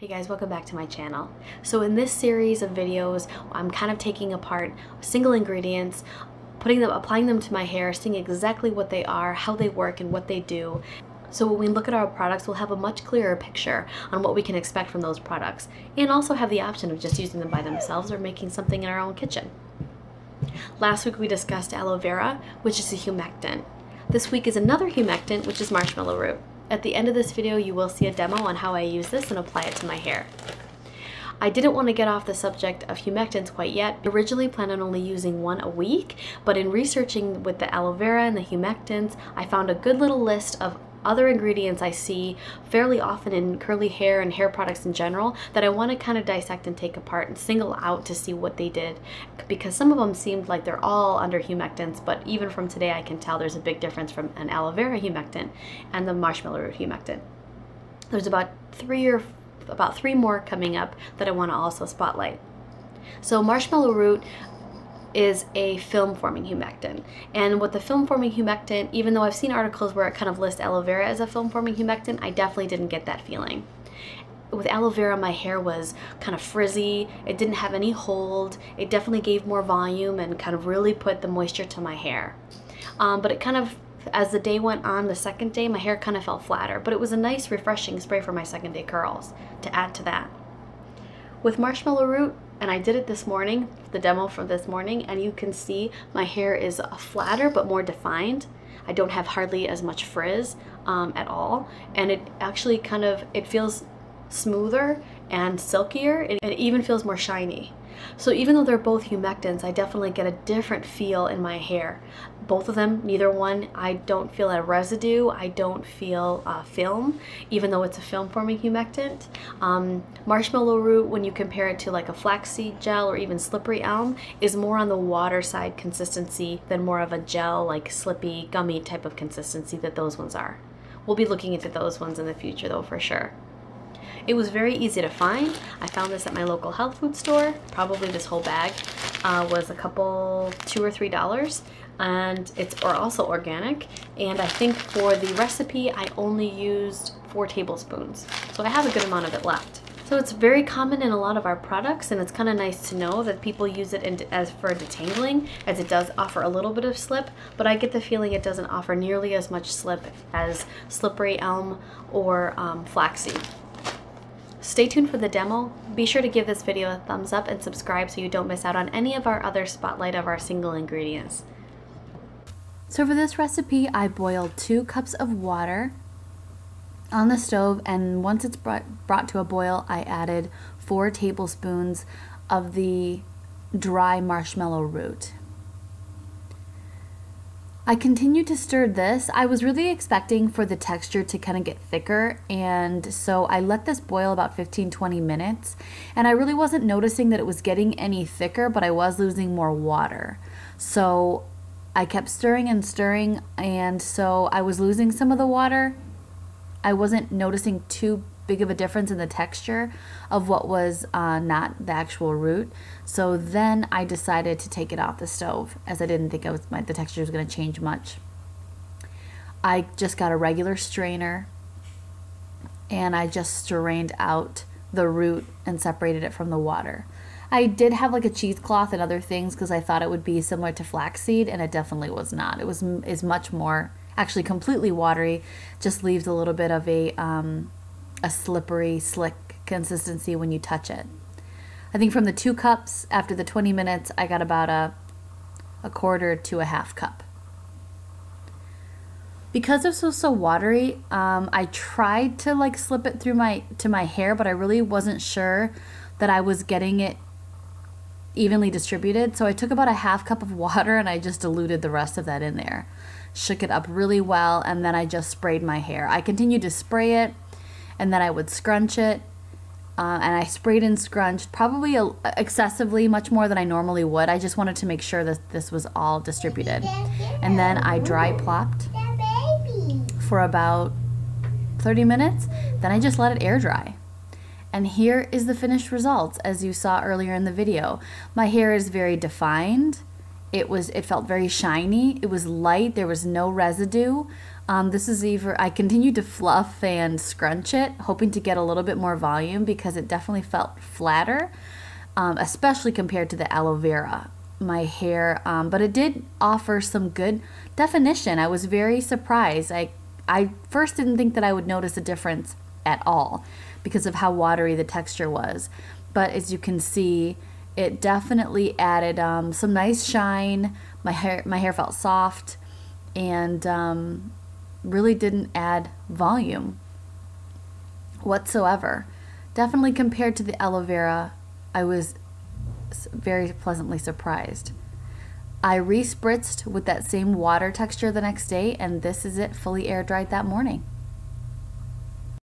Hey guys, welcome back to my channel. So in this series of videos, I'm kind of taking apart single ingredients, putting them, applying them to my hair, seeing exactly what they are, how they work, and what they do. So when we look at our products, we'll have a much clearer picture on what we can expect from those products, and also have the option of just using them by themselves or making something in our own kitchen. Last week we discussed aloe vera, which is a humectant. This week is another humectant, which is marshmallow root. At the end of this video, you will see a demo on how I use this and apply it to my hair. I didn't want to get off the subject of humectants quite yet. Originally planned on only using one a week, but in researching with the aloe vera and the humectants, I found a good little list of other ingredients I see fairly often in curly hair and hair products in general that I want to kind of dissect and take apart and single out to see what they did because some of them seemed like they're all under humectants but even from today I can tell there's a big difference from an aloe vera humectant and the marshmallow root humectant. There's about three or about three more coming up that I want to also spotlight. So marshmallow root is a film forming humectant. And with the film forming humectant, even though I've seen articles where it kind of lists aloe vera as a film forming humectant, I definitely didn't get that feeling. With aloe vera, my hair was kind of frizzy. It didn't have any hold. It definitely gave more volume and kind of really put the moisture to my hair. Um, but it kind of as the day went on, the second day, my hair kind of felt flatter, but it was a nice, refreshing spray for my second day curls to add to that. With marshmallow root, and I did it this morning, the demo for this morning, and you can see my hair is flatter but more defined. I don't have hardly as much frizz um, at all, and it actually kind of, it feels smoother and silkier. It, it even feels more shiny. So even though they're both humectants, I definitely get a different feel in my hair. Both of them, neither one, I don't feel a residue. I don't feel uh, film, even though it's a film forming humectant. Um, marshmallow root, when you compare it to like a flaxseed gel or even slippery elm, is more on the water side consistency than more of a gel, like slippy, gummy type of consistency that those ones are. We'll be looking into those ones in the future though for sure. It was very easy to find. I found this at my local health food store. Probably this whole bag uh, was a couple, two or three dollars and it's also organic and I think for the recipe I only used four tablespoons so I have a good amount of it left so it's very common in a lot of our products and it's kind of nice to know that people use it in, as for detangling as it does offer a little bit of slip but I get the feeling it doesn't offer nearly as much slip as slippery elm or um, flaxseed. Stay tuned for the demo. Be sure to give this video a thumbs up and subscribe so you don't miss out on any of our other spotlight of our single ingredients. So for this recipe, I boiled two cups of water on the stove and once it's brought, brought to a boil, I added four tablespoons of the dry marshmallow root. I continued to stir this. I was really expecting for the texture to kind of get thicker and so I let this boil about 15-20 minutes and I really wasn't noticing that it was getting any thicker but I was losing more water. So I kept stirring and stirring and so I was losing some of the water. I wasn't noticing too big of a difference in the texture of what was uh, not the actual root. So then I decided to take it off the stove as I didn't think I was, my, the texture was going to change much. I just got a regular strainer and I just strained out the root and separated it from the water. I did have like a cheesecloth and other things because I thought it would be similar to flaxseed and it definitely was not. It was is much more actually completely watery, just leaves a little bit of a um, a slippery, slick consistency when you touch it. I think from the two cups, after the 20 minutes, I got about a, a quarter to a half cup. Because this was so watery, um, I tried to like slip it through my to my hair, but I really wasn't sure that I was getting it evenly distributed. So I took about a half cup of water and I just diluted the rest of that in there. Shook it up really well, and then I just sprayed my hair. I continued to spray it and then I would scrunch it. Uh, and I sprayed and scrunched probably a, excessively, much more than I normally would. I just wanted to make sure that this was all distributed. And then I dry plopped for about 30 minutes. Then I just let it air dry. And here is the finished results as you saw earlier in the video. My hair is very defined. It was it felt very shiny. It was light. There was no residue. Um, this is either I continued to fluff and scrunch it, hoping to get a little bit more volume because it definitely felt flatter, um, especially compared to the aloe vera. My hair, um, but it did offer some good definition. I was very surprised. I I first didn't think that I would notice a difference at all because of how watery the texture was, but as you can see, it definitely added um, some nice shine. My hair my hair felt soft, and um, really didn't add volume whatsoever. Definitely compared to the aloe vera, I was very pleasantly surprised. I respritzed with that same water texture the next day, and this is it fully air dried that morning.